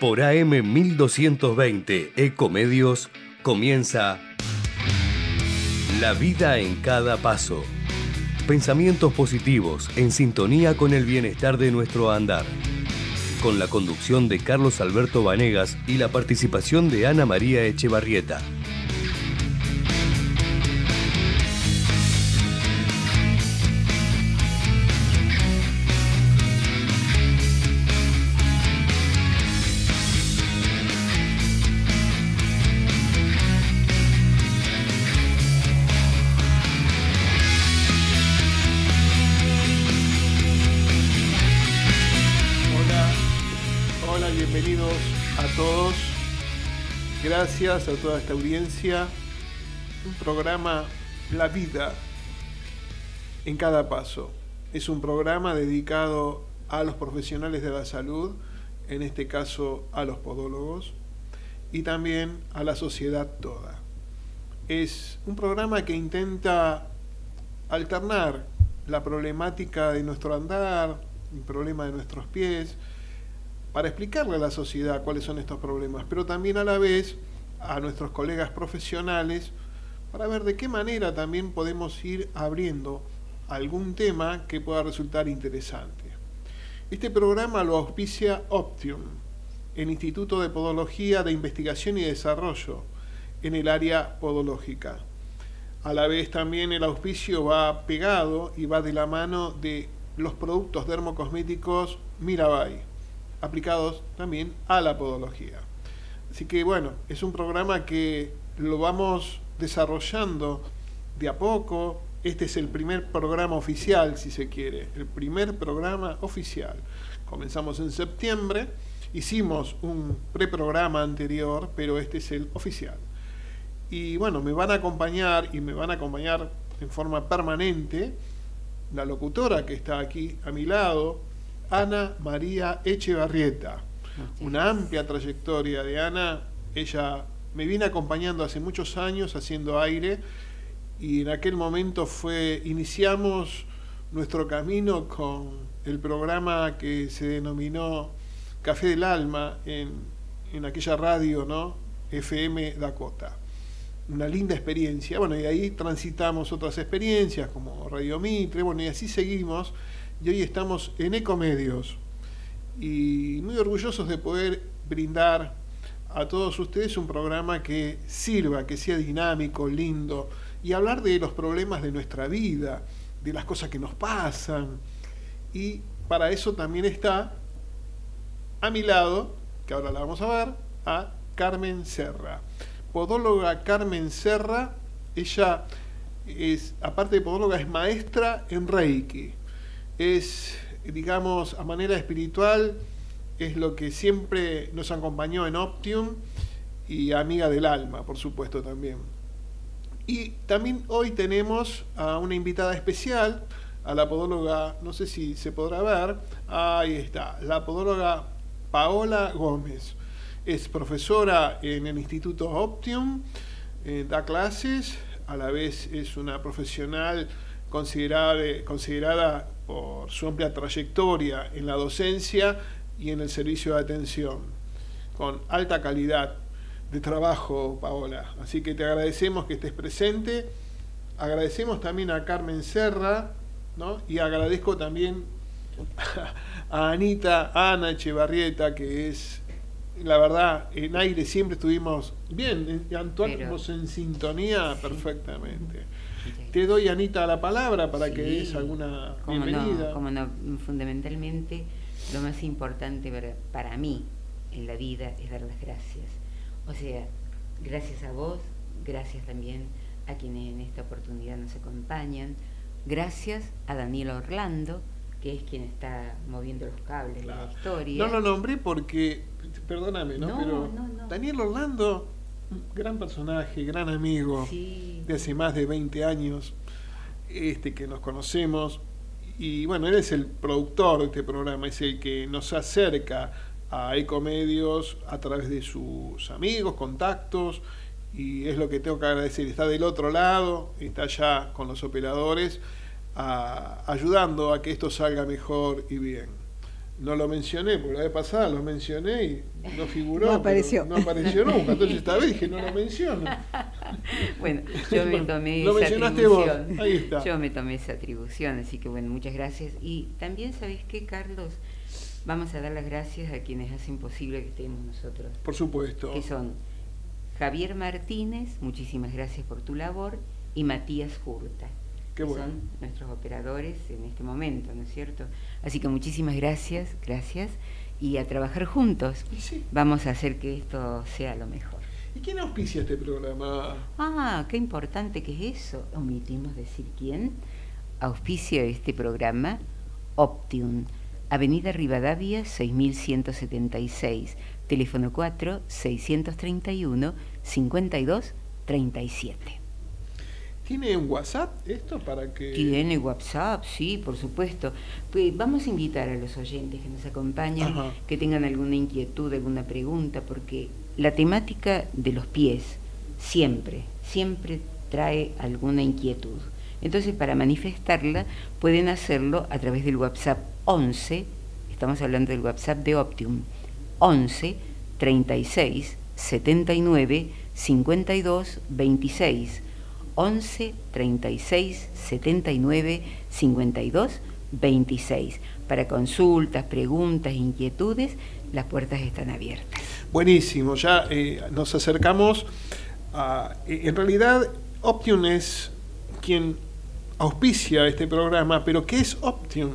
Por AM 1220 Ecomedios comienza La vida en cada paso. Pensamientos positivos en sintonía con el bienestar de nuestro andar. Con la conducción de Carlos Alberto Vanegas y la participación de Ana María Echevarrieta. Gracias a toda esta audiencia. Un programa La vida en cada paso. Es un programa dedicado a los profesionales de la salud, en este caso a los podólogos, y también a la sociedad toda. Es un programa que intenta alternar la problemática de nuestro andar, el problema de nuestros pies, para explicarle a la sociedad cuáles son estos problemas, pero también a la vez a nuestros colegas profesionales para ver de qué manera también podemos ir abriendo algún tema que pueda resultar interesante. Este programa lo auspicia Optium, el Instituto de Podología de Investigación y Desarrollo en el área podológica. A la vez también el auspicio va pegado y va de la mano de los productos dermocosméticos Mirabai, aplicados también a la podología. Así que bueno, es un programa que lo vamos desarrollando de a poco. Este es el primer programa oficial, si se quiere, el primer programa oficial. Comenzamos en septiembre, hicimos un preprograma anterior, pero este es el oficial. Y bueno, me van a acompañar y me van a acompañar en forma permanente la locutora que está aquí a mi lado, Ana María Echevarrieta una amplia trayectoria de Ana. Ella me viene acompañando hace muchos años haciendo aire y en aquel momento fue, iniciamos nuestro camino con el programa que se denominó Café del Alma en, en aquella radio, ¿no? FM Dakota. Una linda experiencia. Bueno, y ahí transitamos otras experiencias como Radio Mitre, bueno, y así seguimos. Y hoy estamos en Ecomedios, y muy orgullosos de poder brindar a todos ustedes un programa que sirva, que sea dinámico, lindo, y hablar de los problemas de nuestra vida, de las cosas que nos pasan. Y para eso también está a mi lado, que ahora la vamos a ver, a Carmen Serra. Podóloga Carmen Serra, ella es, aparte de podóloga, es maestra en Reiki. Es digamos, a manera espiritual, es lo que siempre nos acompañó en Optium y amiga del alma, por supuesto también. Y también hoy tenemos a una invitada especial, a la podóloga, no sé si se podrá ver, ahí está, la podóloga Paola Gómez. Es profesora en el Instituto Optium, eh, da clases, a la vez es una profesional considerada, considerada por su amplia trayectoria en la docencia y en el servicio de atención, con alta calidad de trabajo, Paola. Así que te agradecemos que estés presente, agradecemos también a Carmen Serra, ¿no? y agradezco también a Anita, Ana Echevarrieta, que es, la verdad, en aire siempre estuvimos bien, actuamos en sintonía perfectamente. Te doy, Anita, la palabra para que des alguna bienvenida. No, como no, fundamentalmente lo más importante para, mí en la vida es dar las gracias. O sea, gracias a vos, gracias también a quienes en esta oportunidad nos acompañan, gracias a Daniel Orlando, que es quien está moviendo los cables de la historia. No lo nombré porque, perdóname, ¿no? Pero Daniel Orlando gran personaje, gran amigo de hace más de 20 años, este que nos conocemos. Y bueno, él es el productor de este programa, es el que nos acerca a Ecomedios a través de sus amigos, contactos, y es lo que tengo que agradecer. Está del otro lado, está ya con los operadores, ayudando a que esto salga mejor y bien. No lo mencioné, porque la vez pasada lo mencioné y no figuró. No apareció. No apareció nunca. Entonces esta vez dije, no lo menciono. bueno, yo me tomé lo esa mencionaste atribución. vos. Ahí está. Yo me tomé esa atribución, así que bueno, muchas gracias. Y también, ¿sabés qué, Carlos? Vamos a dar las gracias a quienes hacen posible que estemos nosotros. Por supuesto. Que son Javier Martínez, muchísimas gracias por tu labor, y Matías Jurta. Qué que bueno. son nuestros operadores en este momento, ¿no es cierto? Así que muchísimas gracias, gracias, y a trabajar juntos. Sí. Vamos a hacer que esto sea lo mejor. ¿Y quién auspicia este programa? Ah, qué importante que es eso. Omitimos decir quién. Auspicia este programa Optium, Avenida Rivadavia 6176, teléfono 4 631 52 37. ¿Tiene un WhatsApp esto para que.? Tiene WhatsApp, sí, por supuesto. Pues vamos a invitar a los oyentes que nos acompañan, Ajá. que tengan alguna inquietud, alguna pregunta, porque la temática de los pies siempre, siempre trae alguna inquietud. Entonces, para manifestarla, pueden hacerlo a través del WhatsApp 11, estamos hablando del WhatsApp de Optium, 11 36 79 52 26. 11 36 79 52 26. Para consultas, preguntas, inquietudes, las puertas están abiertas. Buenísimo, ya eh, nos acercamos a. eh, En realidad, Optium es quien auspicia este programa, pero ¿qué es Optium?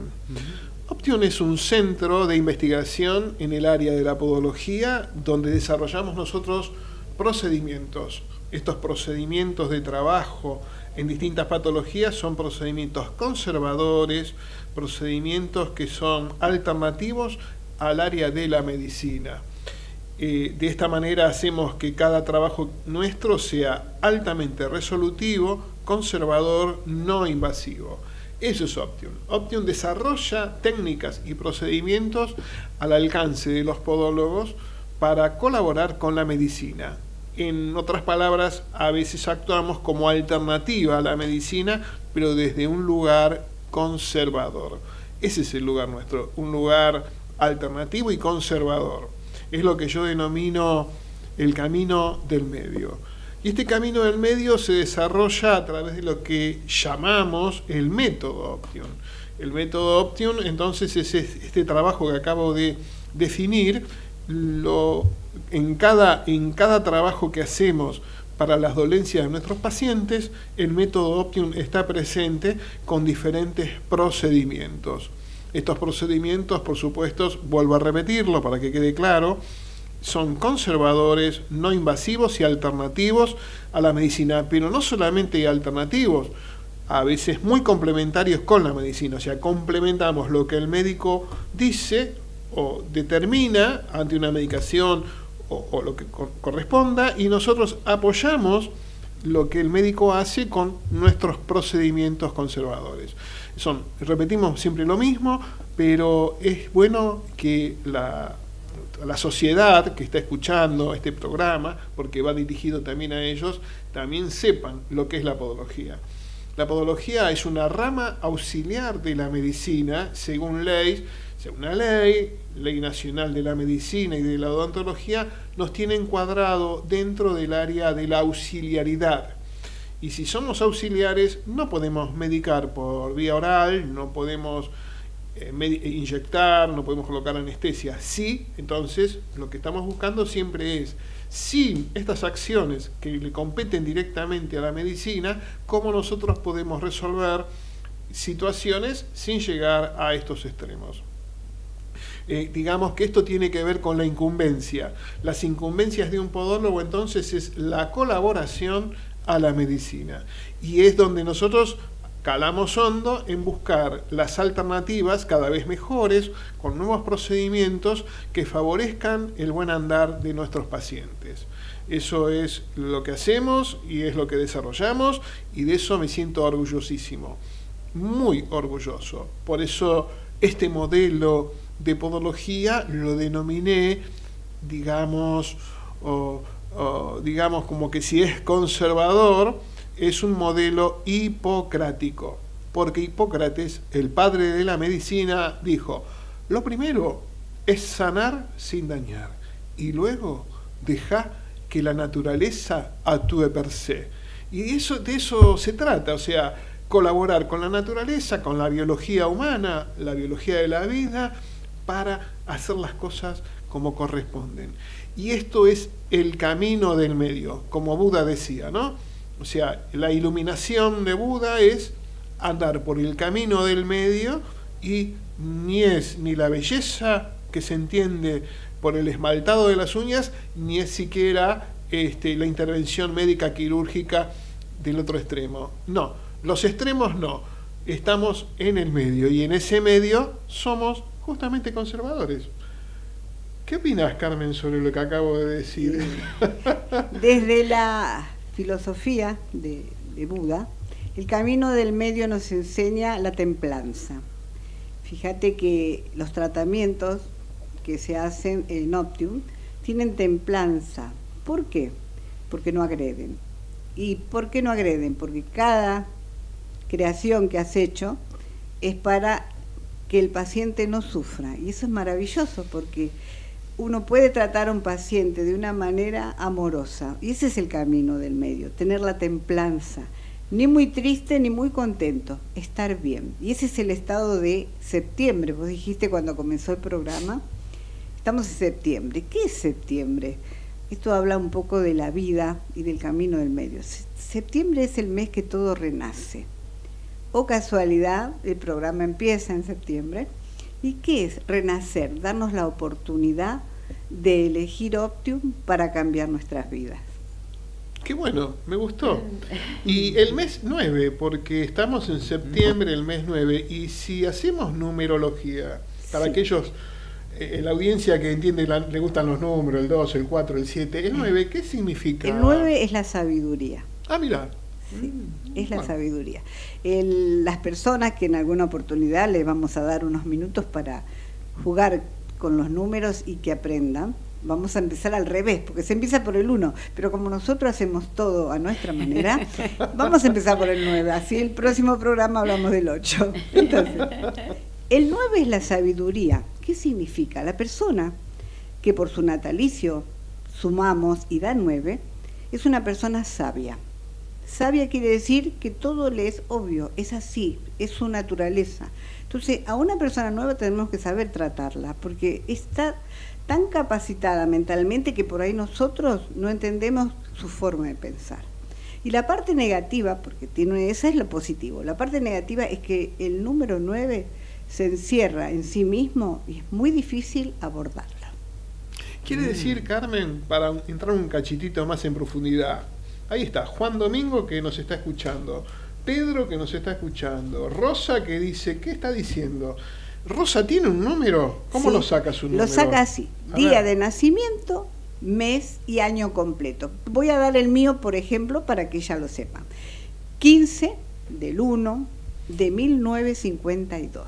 Optium es un centro de investigación en el área de la podología donde desarrollamos nosotros procedimientos. Estos procedimientos de trabajo en distintas patologías son procedimientos conservadores, procedimientos que son alternativos al área de la medicina. Eh, de esta manera hacemos que cada trabajo nuestro sea altamente resolutivo, conservador, no invasivo. Eso es Optium. Optium desarrolla técnicas y procedimientos al alcance de los podólogos para colaborar con la medicina. En otras palabras, a veces actuamos como alternativa a la medicina, pero desde un lugar conservador. Ese es el lugar nuestro, un lugar alternativo y conservador. Es lo que yo denomino el camino del medio. Y este camino del medio se desarrolla a través de lo que llamamos el método Optium. El método Optium, entonces, es este trabajo que acabo de definir, lo, en, cada, en cada trabajo que hacemos para las dolencias de nuestros pacientes, el método Optium está presente con diferentes procedimientos. Estos procedimientos, por supuesto, vuelvo a repetirlo para que quede claro, son conservadores, no invasivos y alternativos a la medicina, pero no solamente alternativos, a veces muy complementarios con la medicina, o sea, complementamos lo que el médico dice o determina ante una medicación o, lo que co corresponda y nosotros apoyamos lo que el médico hace con nuestros procedimientos conservadores. Son, repetimos siempre lo mismo, pero es bueno que la, la sociedad que está escuchando este programa, porque va dirigido también a ellos, también sepan lo que es la podología. La podología es una rama auxiliar de la medicina, según ley, según una ley, Ley Nacional de la Medicina y de la Odontología, nos tiene encuadrado dentro del área de la auxiliaridad. Y si somos auxiliares, no podemos medicar por vía oral, no podemos eh, inyectar, no podemos colocar anestesia. Sí, entonces lo que estamos buscando siempre es, sin estas acciones que le competen directamente a la medicina, cómo nosotros podemos resolver situaciones sin llegar a estos extremos. Eh, digamos que esto tiene que ver con la incumbencia. Las incumbencias de un podólogo entonces es la colaboración a la medicina. Y es donde nosotros calamos hondo en buscar las alternativas cada vez mejores, con nuevos procedimientos que favorezcan el buen andar de nuestros pacientes. Eso es lo que hacemos y es lo que desarrollamos y de eso me siento orgullosísimo, muy orgulloso. Por eso este modelo de podología lo denominé, digamos, o, digamos como que si es conservador, es un modelo hipocrático, porque Hipócrates, el padre de la medicina, dijo, Lo primero es sanar sin dañar y luego deja que la naturaleza actúe per se. Y eso, de eso se trata, o sea, colaborar con la naturaleza, con la biología humana, la biología de la vida, para hacer las cosas como corresponden. Y esto es el camino del medio, como Buda decía, ¿no? O sea, la iluminación de Buda es andar por el camino del medio y ni es ni la belleza que se entiende por el esmaltado de las uñas, ni es siquiera este, la intervención médica quirúrgica del otro extremo. No, los extremos no. Estamos en el medio y en ese medio somos justamente conservadores. ¿Qué opinas, Carmen, sobre lo que acabo de decir? Desde la filosofía de, de Buda, el camino del medio nos enseña la templanza. Fíjate que los tratamientos que se hacen en Optium tienen templanza. ¿Por qué? Porque no agreden. ¿Y por qué no agreden? Porque cada creación que has hecho es para que el paciente no sufra. Y eso es maravilloso porque uno puede tratar a un paciente de una manera amorosa. Y ese es el camino del medio, tener la templanza. Ni muy triste ni muy contento, estar bien. Y ese es el estado de septiembre. Vos dijiste cuando comenzó el programa, estamos en septiembre. ¿Qué es septiembre? Esto habla un poco de la vida y del camino del medio. Septiembre es el mes que todo renace. O casualidad, el programa empieza en septiembre. ¿Y qué es renacer? Darnos la oportunidad de elegir Optium para cambiar nuestras vidas. Qué bueno, me gustó. Y el mes 9, porque estamos en septiembre, el mes 9, y si hacemos numerología, para aquellos eh, la audiencia que entiende, le gustan los números, el 2, el 4, el 7, el 9, ¿qué significa? El 9 es la sabiduría. Ah, mira. Sí, es la sabiduría. las personas que en alguna oportunidad les vamos a dar unos minutos para jugar con los números y que aprendan, vamos a empezar al revés, porque se empieza por el 1, pero como nosotros hacemos todo a nuestra manera, vamos a empezar por el 9, así el próximo programa hablamos del 8. Entonces, el 9 es la sabiduría. ¿Qué significa? La persona que por su natalicio sumamos y da 9 es una persona sabia. Sabia quiere decir que todo le es obvio, es así, es su naturaleza. Entonces, a una persona nueva tenemos que saber tratarla, porque está tan capacitada mentalmente que por ahí nosotros no entendemos su forma de pensar. Y la parte negativa, porque tiene esa es lo positivo, la parte negativa es que el número 9 se encierra en sí mismo y es muy difícil abordarlo. Quiere decir, Carmen, para entrar un cachitito más en profundidad, ahí está, Juan Domingo que nos está escuchando, Pedro que nos está escuchando, Rosa que dice, ¿qué está diciendo? Rosa tiene un número, ¿cómo lo saca su número? Lo saca así, día de nacimiento, mes y año completo. Voy a dar el mío, por ejemplo, para que ella lo sepa. 15 del 1 de 1952.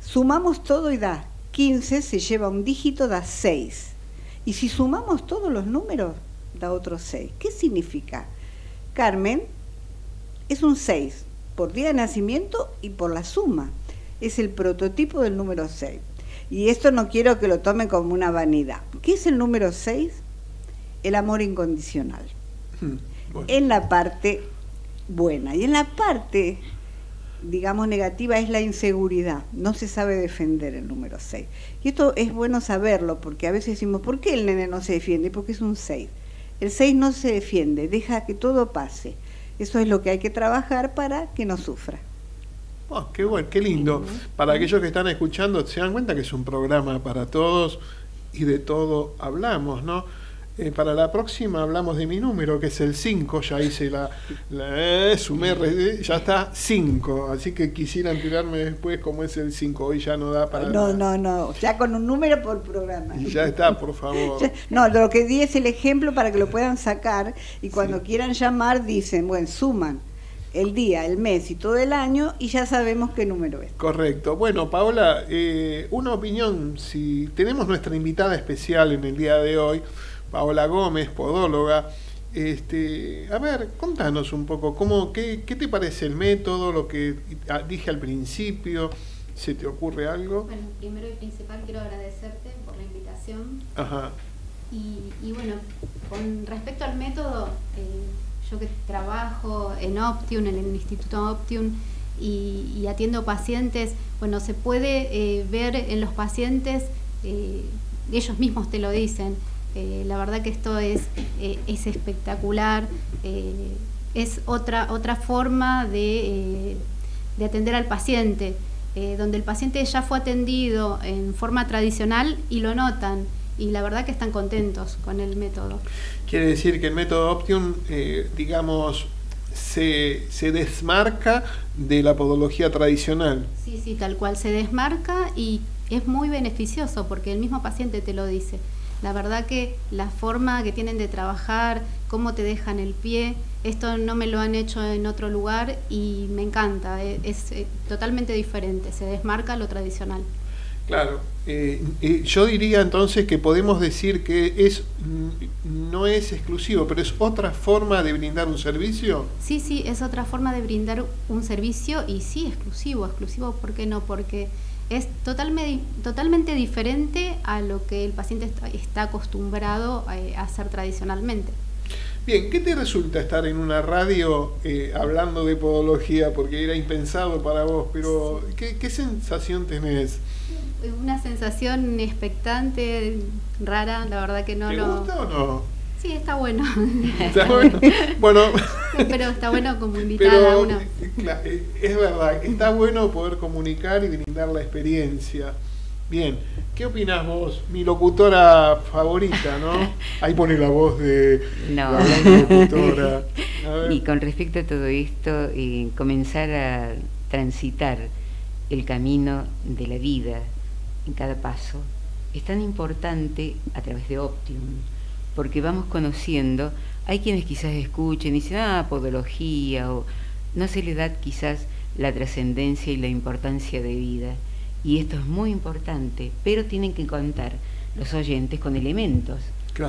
Sumamos todo y da 15, se lleva un dígito, da 6. Y si sumamos todos los números, da otro 6. ¿Qué significa? Carmen es un 6 por día de nacimiento y por la suma. Es el prototipo del número 6. Y esto no quiero que lo tomen como una vanidad. ¿Qué es el número 6? El amor incondicional. Hmm, en la parte buena. Y en la parte digamos, negativa es la inseguridad. No se sabe defender el número 6. Y esto es bueno saberlo, porque a veces decimos, ¿por qué el nene no se defiende? Porque es un 6. El 6 no se defiende, deja que todo pase. Eso es lo que hay que trabajar para que no sufra. Oh, qué bueno, qué lindo. Para aquellos que están escuchando, se dan cuenta que es un programa para todos y de todo hablamos, ¿no? Eh, para la próxima hablamos de mi número, que es el 5, ya hice la, la eh, sumé, ya está 5, así que quisieran tirarme después como es el 5, hoy ya no da para No, no, no, ya con un número por programa. Ya está, por favor. no, lo que di es el ejemplo para que lo puedan sacar y cuando quieran llamar dicen, bueno, suman el día, el mes y todo el año y ya sabemos qué número es. Correcto. Bueno, Paola, eh, una opinión, si tenemos nuestra invitada especial en el día de hoy, Paola Gómez, podóloga. Este, a ver, contanos un poco, cómo, qué, te parece el método, lo que dije al principio, ¿Se te ocurre algo? Bueno, primero y principal quiero agradecerte por la invitación. Ajá. Y, bueno, con respecto al método, eh, yo que trabajo en Optium, en el Instituto Optium, y, atiendo pacientes, bueno, se puede eh, ver en los pacientes, eh, ellos mismos te lo dicen, la verdad que esto es, es espectacular, es otra, otra forma de, de atender al paciente. donde el paciente ya fue atendido en forma tradicional y lo notan y la verdad que están contentos con el método. Quiere decir que el método Optium, eh, digamos, se, se, desmarca de la podología tradicional. Sí, sí, tal cual, se desmarca y es muy beneficioso porque el mismo paciente te lo dice. La verdad que la forma que tienen de trabajar, cómo te dejan el pie, esto no me lo han hecho en otro lugar y me encanta, es, es eh, totalmente diferente, se desmarca lo tradicional. Claro, eh, yo diría entonces que podemos decir que es no es exclusivo, pero es otra forma de brindar un servicio. Sí, sí, es otra forma de brindar un servicio y sí, exclusivo, exclusivo, ¿por qué no? Porque es totalmente, totalmente diferente a lo que el paciente está, acostumbrado eh, a hacer tradicionalmente. Bien, ¿qué te resulta estar en una radio eh, hablando de podología? Porque era impensado para vos, pero ¿qué, ¿qué sensación tenés? una sensación expectante, rara, la verdad que no ¿Te lo... gusta o no? Sí, está bueno. Está bueno. bueno. Pero está bueno como invitada a uno. Eh, es verdad, está bueno poder comunicar y brindar la experiencia. Bien, ¿qué opinas vos? Mi locutora favorita, ¿no? Ahí pone la voz de no. la locutora. Y con respecto a todo esto, eh, comenzar a transitar el camino de la vida, en cada paso, es tan importante a través de Optium, porque vamos conociendo, hay quienes quizás escuchen y dicen, ah, podología, o no se le da quizás la trascendencia y la importancia de vida. Y esto es muy importante, pero tienen que contar los oyentes con elementos.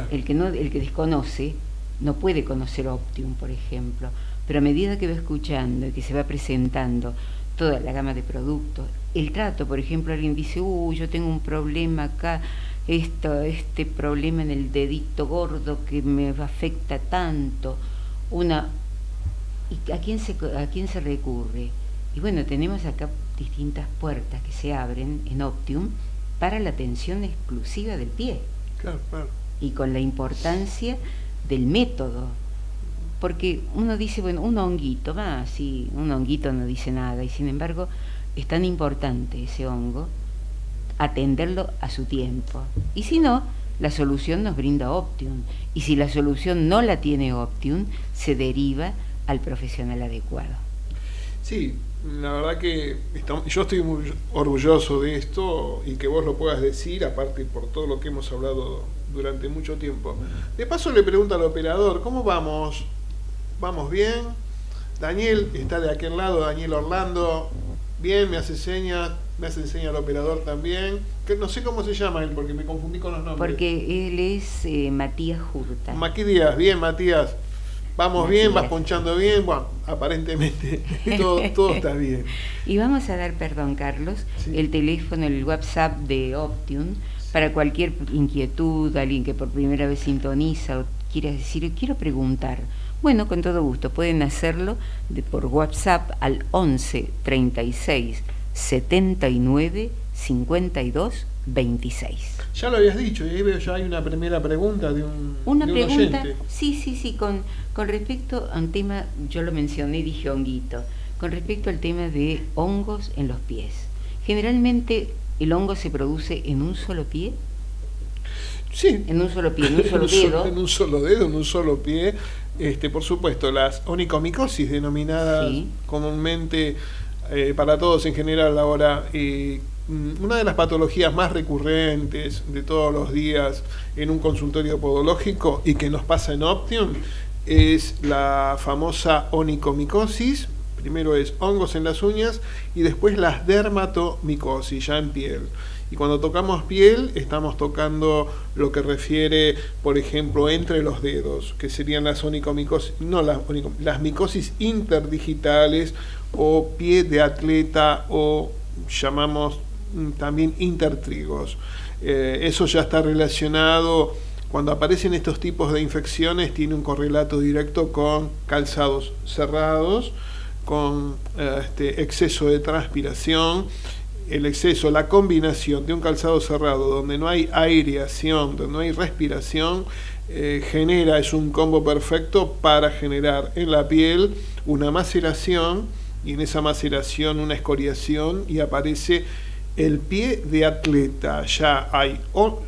El, que no, el que desconoce no puede conocer Optium, por ejemplo, pero a medida que va escuchando y que se va presentando toda la gama de productos, el trato, por ejemplo, alguien dice, uy, yo tengo un problema acá, esto, este problema en el dedito gordo que me afecta tanto, una ¿y a quién se a quién se recurre? Y bueno, tenemos acá distintas puertas que se abren en Optium para la atención exclusiva del pie. Claro, claro. Y con la importancia del método. Porque uno dice, bueno, un honguito, va, sí, un honguito no dice nada, y sin embargo, es tan importante ese hongo, atenderlo a su tiempo. Y si no, la solución nos brinda Optium. Y si la solución no la tiene Optium, se deriva al profesional adecuado. Sí, la verdad que yo estoy muy orgulloso de esto y que vos lo puedas decir, aparte por todo lo que hemos hablado durante mucho tiempo. De paso le pregunto al operador, ¿cómo vamos? ¿Vamos bien? Daniel está de aquel lado, Daniel Orlando, bien, me hace señas, me hace señas al operador también. Que no sé cómo se llama él, porque me confundí con los nombres. Porque él es eh, Matías Jurta. Maquí Díaz, bien, Matías. Vamos bien, vas ponchando bien, bueno, aparentemente todo, todo, está bien. Y vamos a dar, perdón Carlos, el teléfono, el WhatsApp de Optium para cualquier inquietud, alguien que por primera vez sintoniza o quiera decir, quiero preguntar. Bueno, con todo gusto, pueden hacerlo de, por WhatsApp al 11 36 79 52 26. Ya lo habías dicho, y veo ya hay una primera pregunta de un, una pregunta, Sí, sí, sí, con, con respecto a un tema, yo lo mencioné, dije honguito, con respecto al tema de hongos en los pies. Generalmente el hongo se produce en un solo pie. Sí. En un solo pie, en un solo dedo. en un solo dedo, en un solo pie. Este, por supuesto, las onicomicosis denominadas comúnmente eh, para todos en general ahora, mm, una de las patologías más recurrentes de todos los días en un consultorio podológico y que nos pasa en Optium es la famosa onicomicosis. Primero es hongos en las uñas y después las dermatomicosis, ya en piel. Y cuando tocamos piel, estamos tocando lo que refiere, por ejemplo, entre los dedos, que serían las onicomicosis, no las, las micosis interdigitales o pie de atleta o llamamos mm, también intertrigos. Eh, eso ya está relacionado, cuando aparecen estos tipos de infecciones, tiene un correlato directo con calzados cerrados, con eh, este exceso de transpiración, el exceso, la combinación de un calzado cerrado donde no hay aireación, donde no hay respiración, eh, genera, es un combo perfecto para generar en la piel una maceración y en esa maceración una escoriación y aparece el pie de atleta. Ya hay,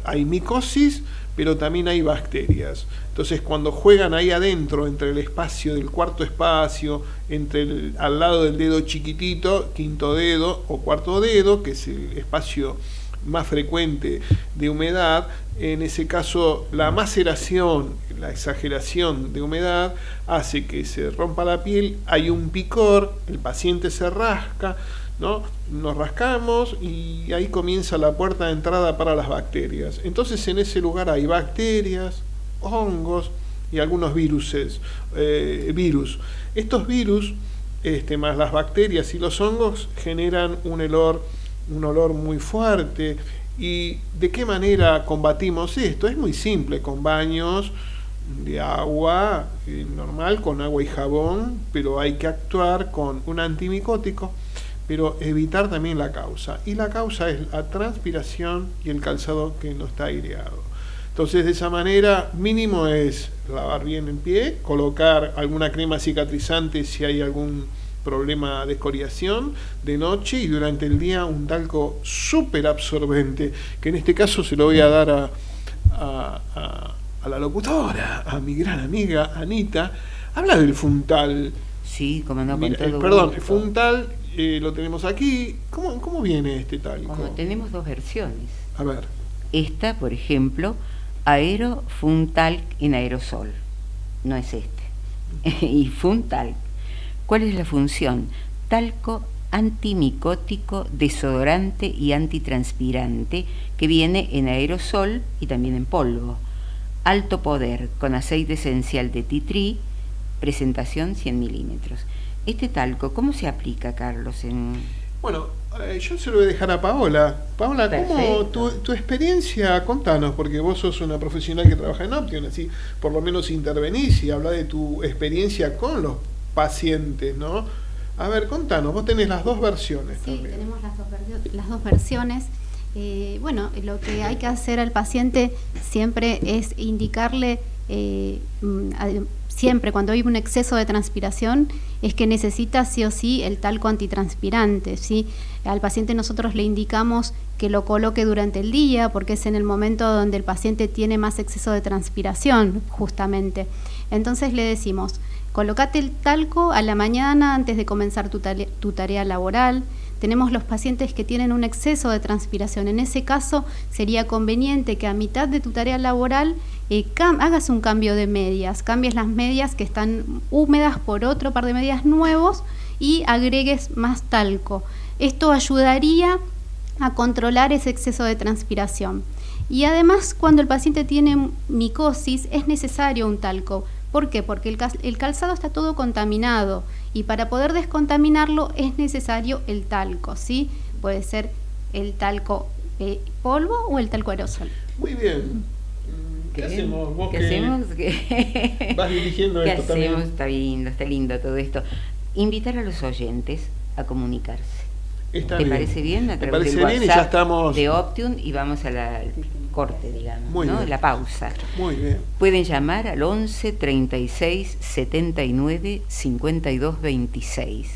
hay micosis, pero también hay bacterias. Entonces cuando juegan ahí adentro, entre el espacio del cuarto espacio, entre al lado del dedo chiquitito, quinto dedo o cuarto dedo, que es el espacio más frecuente de humedad, en ese caso la maceración, la exageración de humedad hace que se rompa la piel, hay un picor, el paciente se rasca, ¿no? Nos rascamos y ahí comienza la puerta de entrada para las bacterias. Entonces en ese lugar hay bacterias, hongos y algunos viruses, eh, virus. Estos virus, este, más las bacterias y los hongos, generan un olor un olor muy fuerte. ¿Y de qué manera combatimos esto? Es muy simple, con baños de agua eh, normal, con agua y jabón, pero hay que actuar con un antimicótico, pero evitar también la causa. Y la causa es la transpiración y el calzado que no está aireado. Entonces, de esa manera, mínimo es lavar bien el pie, colocar alguna crema cicatrizante si hay algún problema de escoriación de noche y durante el día un talco súper absorbente, que en este caso se lo voy a dar a, a, la locutora, a mi gran amiga Anita. Habla del Funtal. Sí, como no, eh, Perdón, el Funtal eh, lo tenemos aquí. ¿Cómo, ¿Cómo viene este talco? tenemos dos versiones. A ver. Esta, por ejemplo, Aero Funtal en aerosol. No es este. y Funtal ¿Cuál es la función? Talco antimicótico, desodorante y antitranspirante que viene en aerosol y también en polvo. Alto poder con aceite esencial de titri, presentación 100 milímetros. Este talco, ¿cómo se aplica, Carlos? En... Bueno, eh, yo se lo voy a dejar a Paola. Paola, ¿cómo tu, tu, experiencia? Contanos, porque vos sos una profesional que trabaja en Option, así por lo menos intervenís y habla de tu experiencia con los pacientes, ¿no? A ver, contanos, vos tenés las dos versiones. Sí, tenemos las dos, las dos versiones. Eh, bueno, lo que hay que hacer al paciente siempre es indicarle, eh, mm, siempre cuando hay un exceso de transpiración, es que necesita sí o sí el talco antitranspirante. ¿sí? Al paciente nosotros le indicamos que lo coloque durante el día, porque es en el momento donde el paciente tiene más exceso de transpiración, justamente. Entonces le decimos, Colocate el talco a la mañana antes de comenzar tu, tarea, laboral. Tenemos los pacientes que tienen un exceso de transpiración. En ese caso sería conveniente que a mitad de tu tarea laboral eh, hagas un cambio de medias, cambies las medias que están húmedas por otro par de medias nuevos y agregues más talco. Esto ayudaría a controlar ese exceso de transpiración. Y además, cuando el paciente tiene micosis, es necesario un talco ¿Por qué? Porque el, calzado está todo contaminado y para poder descontaminarlo es necesario el talco, ¿sí? Puede ser el talco eh, polvo o el talco aerosol. Muy bien. ¿Qué, hacemos? ¿Vos ¿Qué hacemos? vas dirigiendo ¿Qué esto hacemos? Está lindo, está lindo todo esto. Invitar a los oyentes a comunicarse. ¿Te parece bien? A través parece bien y ya estamos... de Optune y vamos a la corte, digamos, ¿no? la pausa. Muy bien. Pueden llamar al 11 36 79 52 26.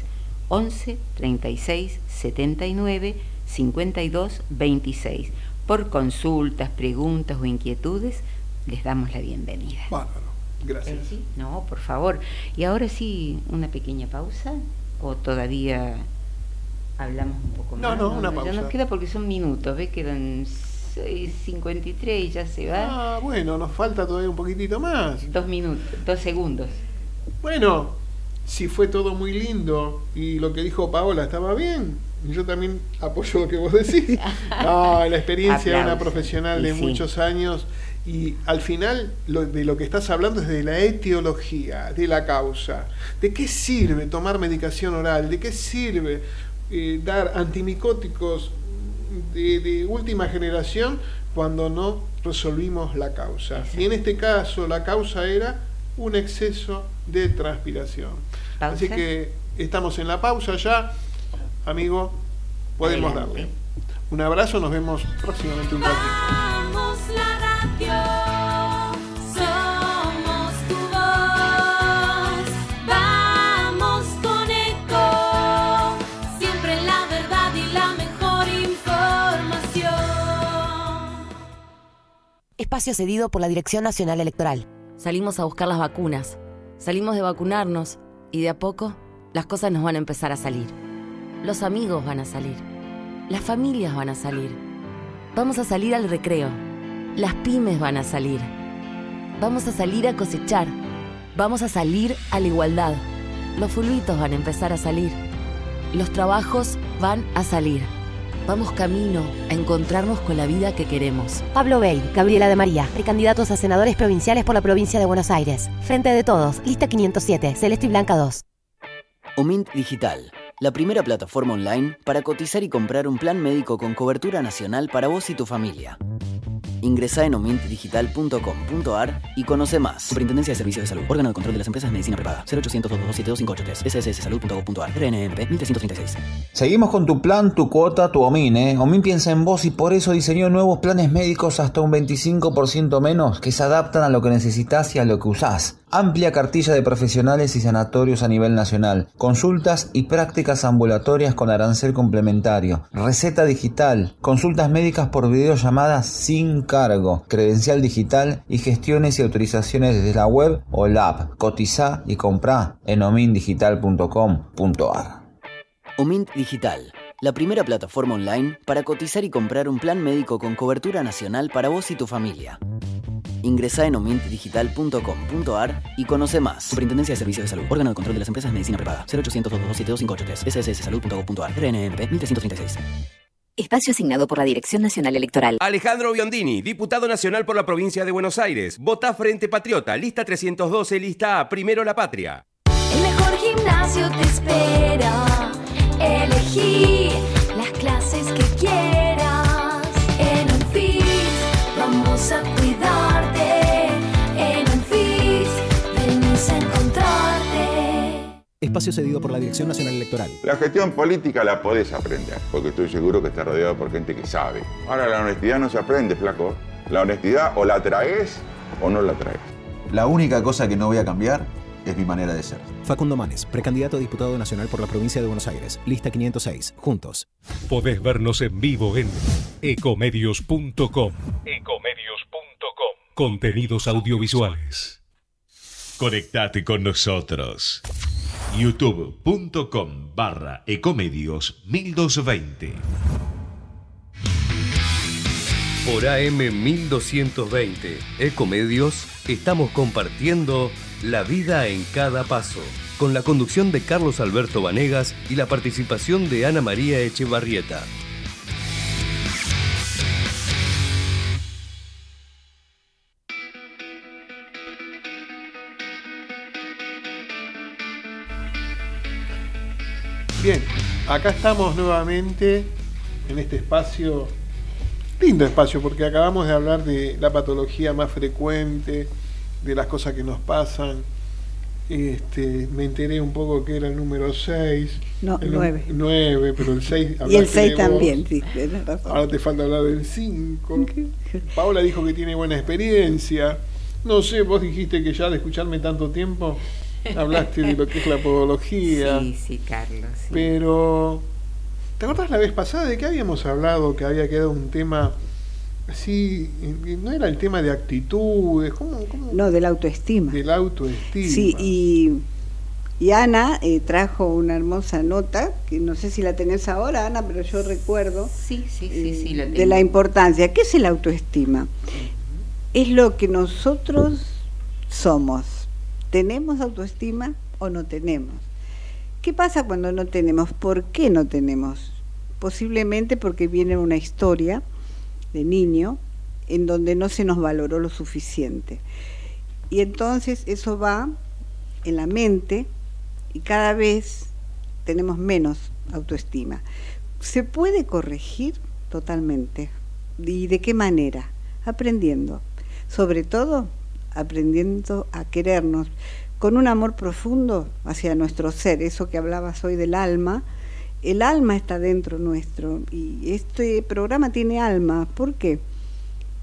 11 36 79 52 26. Por consultas, preguntas o inquietudes, les damos la bienvenida. Bárbaro. Gracias. ¿Sí? No, por favor. Y ahora sí, una pequeña pausa o todavía hablamos un poco más. No, no, una pausa. Ya nos queda porque son minutos, ¿ves? Quedan 53 y ya se va. Ah, bueno, nos falta todavía un poquitito más. Dos minutos, dos segundos. Bueno, si fue todo muy lindo y lo que dijo Paola estaba bien, yo también apoyo lo que vos decís. No, la experiencia de una profesional de muchos años y al final de lo que estás hablando es de la etiología, de la causa. ¿De qué sirve tomar medicación oral? ¿De qué sirve eh, dar antimicóticos de, última generación cuando no resolvimos la causa. Y en este caso la causa era un exceso de transpiración. Así que estamos en la pausa ya, amigo, podemos darle. Un abrazo, nos vemos próximamente un ratito. Espacio cedido por la Dirección Nacional Electoral. Salimos a buscar las vacunas, salimos de vacunarnos y de a poco las cosas nos van a empezar a salir. Los amigos van a salir, las familias van a salir, vamos a salir al recreo, las pymes van a salir, vamos a salir a cosechar, vamos a salir a la igualdad, los fulbitos van a empezar a salir, los trabajos van a salir. Vamos camino a encontrarnos con la vida que queremos. Pablo Bey, Gabriela de María, precandidatos a senadores provinciales por la provincia de Buenos Aires. Frente de todos, lista 507, Celeste y Blanca 2. Omint Digital, la primera plataforma online para cotizar y comprar un plan médico con cobertura nacional para vos y tu familia. Ingresa en omintdigital.com.ar y conoce más. Superintendencia de Servicios de Salud. Órgano de Control de las Empresas de Medicina Prepaga. 0800 227 sssalud.gov.ar. RNMP 1336. Seguimos con tu plan, tu cuota, tu OMIN. OMIN piensa en vos y por eso diseñó nuevos planes médicos hasta un 25% menos que se adaptan a lo que necesitas y a lo que usás. Amplia cartilla de profesionales y sanatorios a nivel nacional. Consultas y prácticas ambulatorias con arancel complementario. Receta digital. Consultas médicas por videollamadas sin cargo. Credencial digital y gestiones y autorizaciones desde la web o la app. Cotiza y compra en omindigital.com.ar. Omint Digital, la primera plataforma online para cotizar y comprar un plan médico con cobertura nacional para vos y tu familia. Ingresa en omintdigital.com.ar y conoce más. Superintendencia de Servicios de Salud. Órgano de Control de las Empresas de Medicina Prepaga. 0800 227 sssalud.gov.ar. RNMP 1336. Espacio asignado por la Dirección Nacional Electoral. Alejandro Biondini, diputado nacional por la provincia de Buenos Aires. Vota Frente Patriota, lista 312, lista A, Primero la Patria. El mejor gimnasio te espera. Elegí las clases que quieras. En un vamos a Espacio cedido por la Dirección Nacional Electoral. La gestión política la podés aprender, porque estoy seguro que estás rodeado por gente que sabe. Ahora, la honestidad no se aprende, flaco. La honestidad o la traes o no la traes. La única cosa que no voy a cambiar es mi manera de ser. Facundo Manes, precandidato a diputado nacional por la provincia de Buenos Aires, lista 506, juntos. Podés vernos en vivo en ecomedios.com. Ecomedios.com. Contenidos audiovisuales. Conectate con nosotros youtube.com barra ecomedios 1220. Por AM 1220 Ecomedios estamos compartiendo La vida en cada paso, con la conducción de Carlos Alberto Vanegas y la participación de Ana María Echevarrieta. Bien, acá estamos nuevamente en este espacio, lindo espacio, porque acabamos de hablar de la patología más frecuente, de las cosas que nos pasan. Este, me enteré un poco que era el número 6. No, 9. 9, pero el 6. Y el 6 también, sí, Ahora te falta hablar del 5. Paola dijo que tiene buena experiencia. No sé, vos dijiste que ya de escucharme tanto tiempo hablaste de lo que es la podología. Sí, sí, Carlos. Pero, ¿te acuerdas la vez pasada de que habíamos hablado que había quedado un tema así? No era el tema de actitudes, ¿cómo? No, de la autoestima. De la autoestima. Sí, y, y Ana eh, trajo una hermosa nota, que no sé si la tenés ahora, Ana, pero yo recuerdo. Sí, sí, sí, sí, la De la importancia. ¿Qué es el autoestima? Es lo que nosotros somos ¿Tenemos autoestima o no tenemos? ¿Qué pasa cuando no tenemos? ¿Por qué no tenemos? Posiblemente porque viene una historia de niño en donde no se nos valoró lo suficiente. Y entonces eso va en la mente y cada vez tenemos menos autoestima. ¿Se puede corregir totalmente? ¿Y de qué manera? Aprendiendo. Sobre todo, aprendiendo a querernos con un amor profundo hacia nuestro ser, eso que hablabas hoy del alma. El alma está dentro nuestro y este programa tiene alma. ¿Por qué?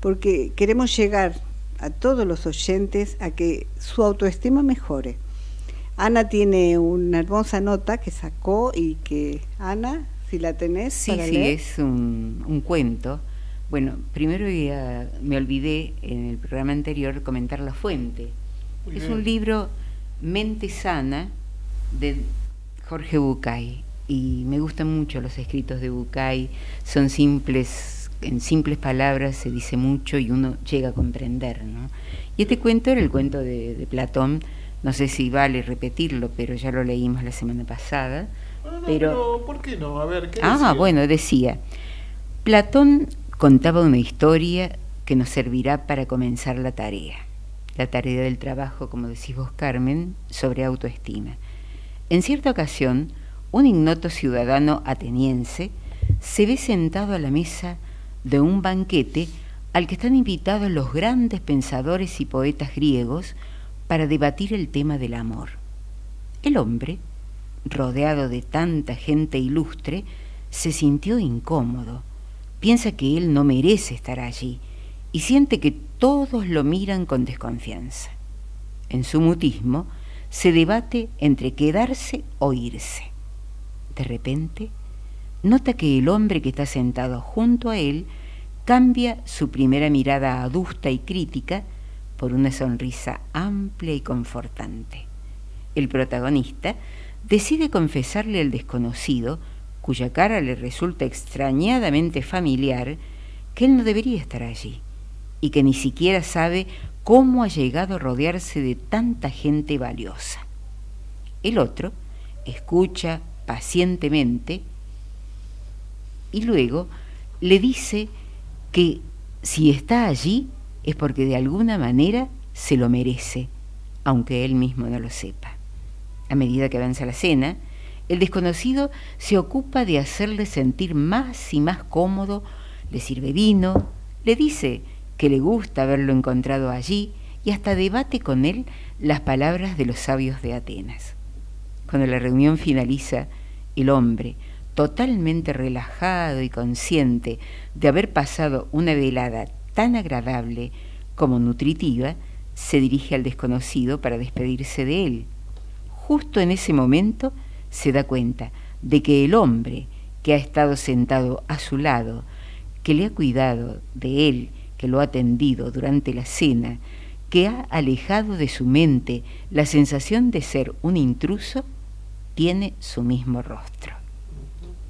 Porque queremos llegar a todos los oyentes a que su autoestima mejore. Ana tiene una hermosa nota que sacó y que, Ana, si la tenés. Sí, para sí, leer. es un, un cuento. Bueno, primero ya me olvidé en el programa anterior comentar la fuente. Muy es bien. un libro Mente Sana de Jorge Bucay y me gustan mucho los escritos de Bucay. Son simples, en simples palabras se dice mucho y uno llega a comprender. ¿no? Y este cuento era el cuento de, de Platón. No sé si vale repetirlo, pero ya lo leímos la semana pasada. No, no, pero pero ¿por qué no? A ver, ¿qué Ah, decía? bueno, decía, Platón contaba una historia que nos servirá para comenzar la tarea, la tarea del trabajo, como decís vos, Carmen, sobre autoestima. En cierta ocasión, un ignoto ciudadano ateniense se ve sentado a la mesa de un banquete al que están invitados los grandes pensadores y poetas griegos para debatir el tema del amor. El hombre, rodeado de tanta gente ilustre, se sintió incómodo. Piensa que él no merece estar allí y siente que todos lo miran con desconfianza. En su mutismo se debate entre quedarse o irse. De repente, nota que el hombre que está sentado junto a él cambia su primera mirada adusta y crítica por una sonrisa amplia y confortante. El protagonista decide confesarle al desconocido, cuya cara le resulta extrañadamente familiar, que él no debería estar allí y que ni siquiera sabe cómo ha llegado a rodearse de tanta gente valiosa. El otro escucha pacientemente y luego le dice que si está allí es porque de alguna manera se lo merece, aunque él mismo no lo sepa. A medida que avanza la cena, el desconocido se ocupa de hacerle sentir más y más cómodo, le sirve vino, le dice que le gusta haberlo encontrado allí y hasta debate con él las palabras de los sabios de Atenas. Cuando la reunión finaliza, el hombre, totalmente relajado y consciente de haber pasado una velada tan agradable como nutritiva, se dirige al desconocido para despedirse de él. Justo en ese momento se da cuenta de que el hombre que ha estado sentado a su lado, que le ha cuidado de él, que lo ha atendido durante la cena, que ha alejado de su mente la sensación de ser un intruso, tiene su mismo rostro.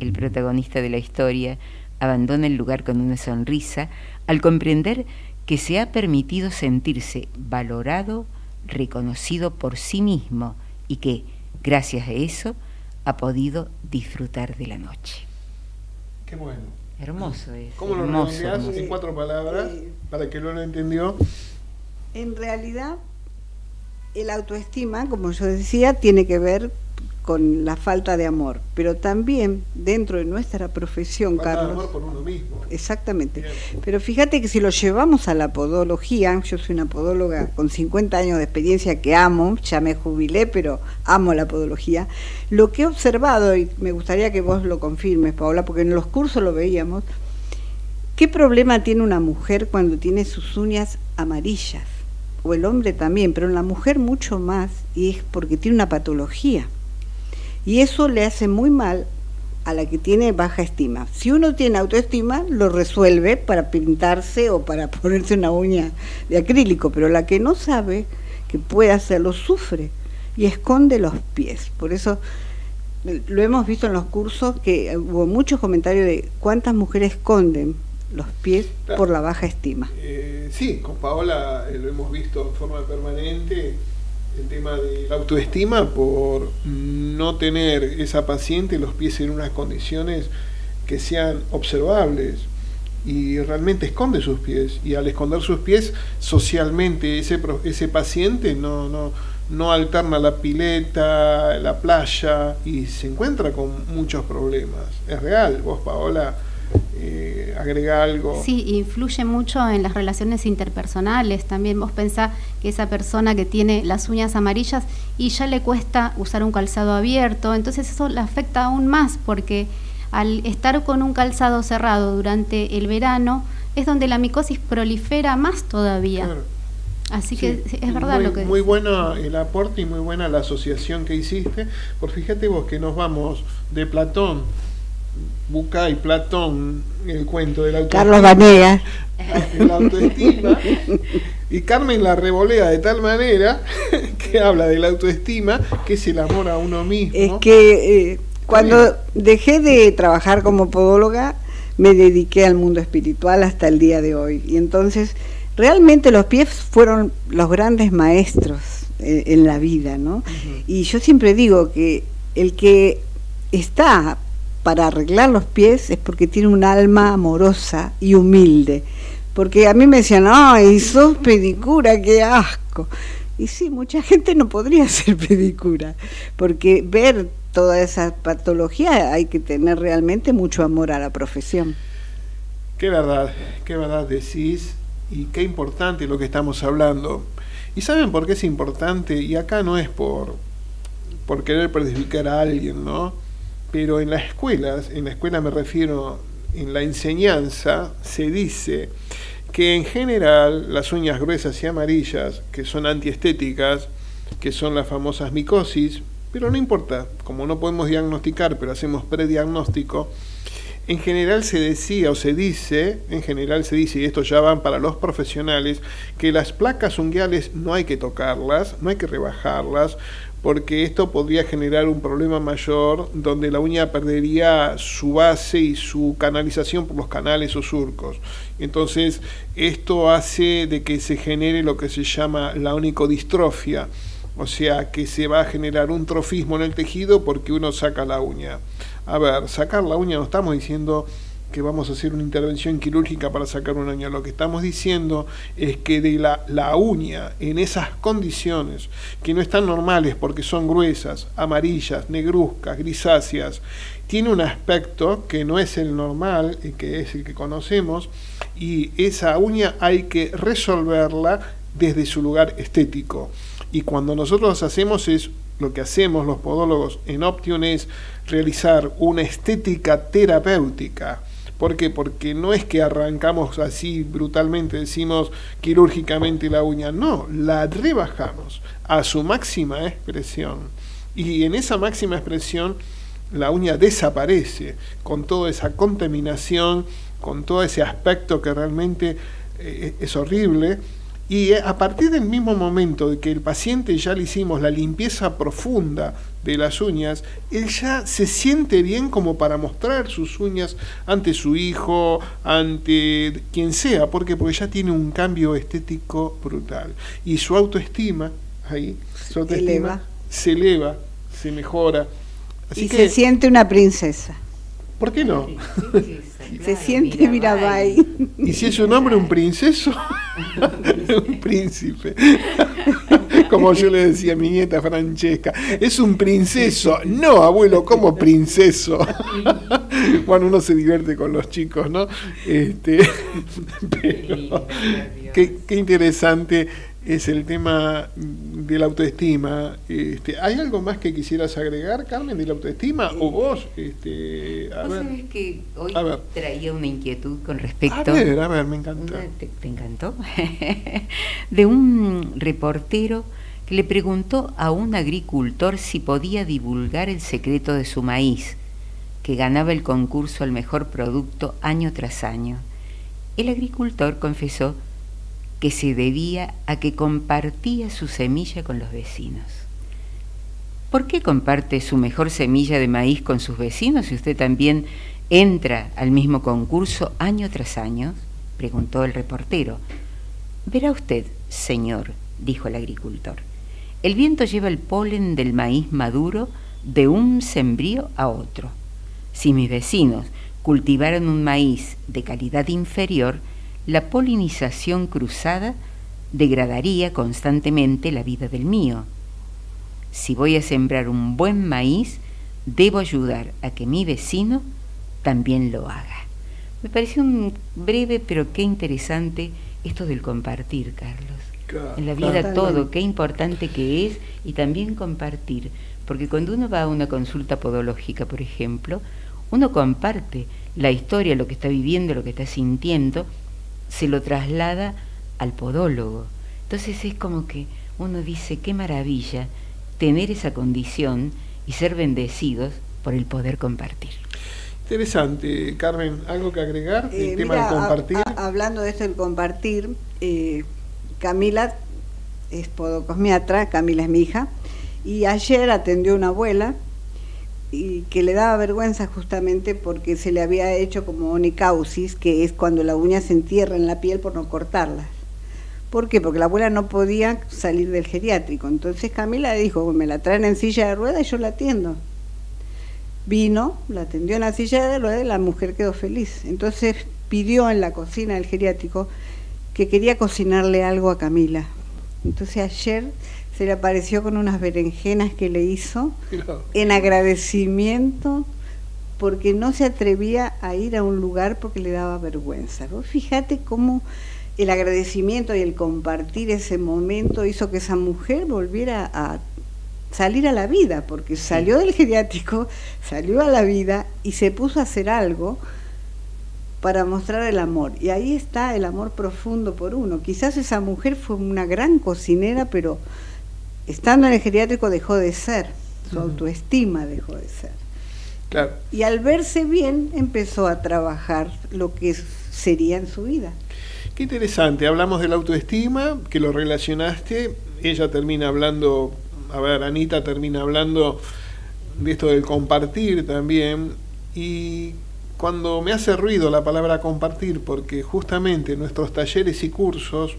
El protagonista de la historia abandona el lugar con una sonrisa al comprender que se ha permitido sentirse valorado, reconocido por sí mismo y que, gracias a eso, ha podido disfrutar de la noche. Qué bueno. Hermoso es. ¿Cómo lo hermoso, en cuatro palabras para que no lo entendió? En realidad, el autoestima, como yo decía, tiene que ver con la falta de amor, pero también dentro de nuestra profesión, Falta de Carlos. amor por uno mismo. Exactamente. Pero fíjate que si lo llevamos a la podología, yo soy una podóloga con 50 años de experiencia que amo, ya me jubilé, pero amo la podología. Lo que he observado, y me gustaría que vos lo confirmes, Paola, porque en los cursos lo veíamos, ¿qué problema tiene una mujer cuando tiene sus uñas amarillas? O el hombre también, pero en la mujer mucho más, y es porque tiene una patología. Y eso le hace muy mal a la que tiene baja estima. Si uno tiene autoestima, lo resuelve para pintarse o para ponerse una uña de acrílico, pero la que no sabe que puede hacerlo sufre y esconde los pies. Por eso eh, lo hemos visto en los cursos que hubo muchos comentarios de cuántas mujeres esconden los pies Claro. por la baja estima. Eh, sí, con Paola eh, lo hemos visto en forma permanente, el tema de la autoestima por no tener esa paciente los pies en unas condiciones que sean observables. Y realmente esconde sus pies. Y al esconder sus pies socialmente ese ese paciente no no no alterna la pileta, la playa y se encuentra con muchos problemas. Es real, vos Paola, eh, agrega algo. Sí, influye mucho en las relaciones interpersonales. También vos pensás que esa persona que tiene las uñas amarillas y ya le cuesta usar un calzado abierto, entonces eso le afecta aún más porque al estar con un calzado cerrado durante el verano es donde la micosis prolifera más todavía. Así que es verdad muy, lo que Muy bueno el aporte y muy buena la asociación que hiciste. Por fíjate vos que nos vamos de Platón, Bucay, Platón, el cuento del autoestima. Carlos Vanega. El autoestima. Y Carmen la revolea de tal manera que habla de la autoestima, que es el amor a uno mismo. Es que eh, cuando dejé de trabajar como podóloga, me dediqué al mundo espiritual hasta el día de hoy. Y entonces, realmente los pies fueron los grandes maestros eh, en la vida, ¿no? Y yo siempre digo que el que está para arreglar los pies es porque tiene un alma amorosa y humilde. Porque a mí me decían, ay, sos pedicura, qué asco. Y sí, mucha gente no podría ser pedicura, porque ver toda esa patología hay que tener realmente mucho amor a la profesión. Qué verdad, qué verdad decís y qué importante lo que estamos hablando. ¿Y saben por qué es importante? Y acá no es por, por querer perjudicar a alguien, ¿no? Pero en las escuelas, en la escuela me refiero en la enseñanza, se dice que en general las uñas gruesas y amarillas, que son antiestéticas, que son las famosas micosis, pero no importa, como no podemos diagnosticar, pero hacemos prediagnóstico, en general se decía o se dice, en general se dice, y esto ya van para los profesionales, que las placas unguiales no hay que tocarlas, no hay que rebajarlas, porque esto podría generar un problema mayor donde la uña perdería su base y su canalización por los canales o surcos. Entonces, esto hace de que se genere lo que se llama la onicodistrofia, o sea, que se va a generar un trofismo en el tejido porque uno saca la uña. A ver, sacar la uña no estamos diciendo que vamos a hacer una intervención quirúrgica para sacar una uña. Lo que estamos diciendo es que de la, la uña en esas condiciones que no están normales porque son gruesas, amarillas, negruzcas, grisáceas, tiene un aspecto que no es el normal, eh, que es el que conocemos, y esa uña hay que resolverla desde su lugar estético. Y cuando nosotros hacemos es lo que hacemos los podólogos en Option es realizar una estética terapéutica. ¿Por qué? Porque no es que arrancamos así brutalmente, decimos quirúrgicamente la uña, no, la rebajamos a su máxima expresión. Y en esa máxima expresión la uña desaparece con toda esa contaminación, con todo ese aspecto que realmente eh, es horrible y eh, a partir del mismo momento de que el paciente ya le hicimos la limpieza profunda de las uñas, él ya se siente bien como para mostrar sus uñas ante su hijo, ante quien sea, porque porque ya tiene un cambio estético brutal y su autoestima ahí, su autoestima eleva. se eleva, se mejora. Así y que, se siente una princesa. ¿por qué no? Se siente Mirabai. Y si es un hombre, un princeso, un príncipe. Como yo le decía a mi nieta Francesca, es un princeso. No, abuelo, como princeso. Bueno, uno se divierte con los chicos, ¿no? Este, pero qué, qué interesante es el tema de la autoestima. Este, ¿Hay algo más que quisieras agregar, Carmen, de la autoestima? ¿O vos? Este, a Vos ver. sabés que hoy A ver. traía una inquietud con respecto. A ver, a ver, me encanta. ¿Te, te encantó? de un reportero que le preguntó a un agricultor si podía divulgar el secreto de su maíz, que ganaba el concurso al mejor producto año tras año. El agricultor confesó que se debía a que compartía su semilla con los vecinos. ¿Por qué comparte su mejor semilla de maíz con sus vecinos si usted también entra al mismo concurso año tras año? preguntó el reportero. Verá usted, señor, dijo el agricultor, el viento lleva el polen del maíz maduro de un sembrío a otro. Si mis vecinos cultivaran un maíz de calidad inferior, la polinización cruzada degradaría constantemente la vida del mío. si voy a sembrar un buen maíz, debo ayudar a que mi vecino también lo haga. Me pareció un breve pero qué interesante esto del compartir, Carlos. en la vida todo, qué importante que es y también compartir. Porque cuando uno va a una consulta podológica, por ejemplo, uno comparte la historia, lo que está viviendo, lo que está sintiendo, se lo traslada al podólogo. Entonces es como que uno dice, qué maravilla tener esa condición y ser bendecidos por el poder compartir. Interesante, Carmen, ¿algo que agregar? El Eh, tema mira, de compartir. a- a- hablando de esto del compartir, eh, Camila es podocosmiatra, Camila es mi hija, y ayer atendió a una abuela y que le daba vergüenza justamente porque se le había hecho como onicausis, que es cuando la uña se entierra en la piel por no cortarla. ¿Por qué? Porque la abuela no podía salir del geriátrico. Entonces Camila dijo, me la traen en silla de ruedas y yo la atiendo. Vino, la atendió en la silla de ruedas y la mujer quedó feliz. Entonces pidió en la cocina del geriátrico que quería cocinarle algo a Camila. Entonces ayer se le apareció con unas berenjenas que le hizo en agradecimiento porque no se atrevía a ir a un lugar porque le daba vergüenza. Vos fíjate cómo el agradecimiento y el compartir ese momento hizo que esa mujer volviera a salir a la vida, porque salió del geriátrico, salió a la vida y se puso a hacer algo para mostrar el amor. Y ahí está el amor profundo por uno. Quizás esa mujer fue una gran cocinera, pero estando en el geriátrico dejó de ser, su autoestima dejó de ser. Claro. Y al verse bien empezó a trabajar lo que sería en su vida. Qué interesante, hablamos de la autoestima, que lo relacionaste, ella termina hablando, a ver, Anita termina hablando de esto del compartir también, y cuando me hace ruido la palabra compartir, porque justamente nuestros talleres y cursos,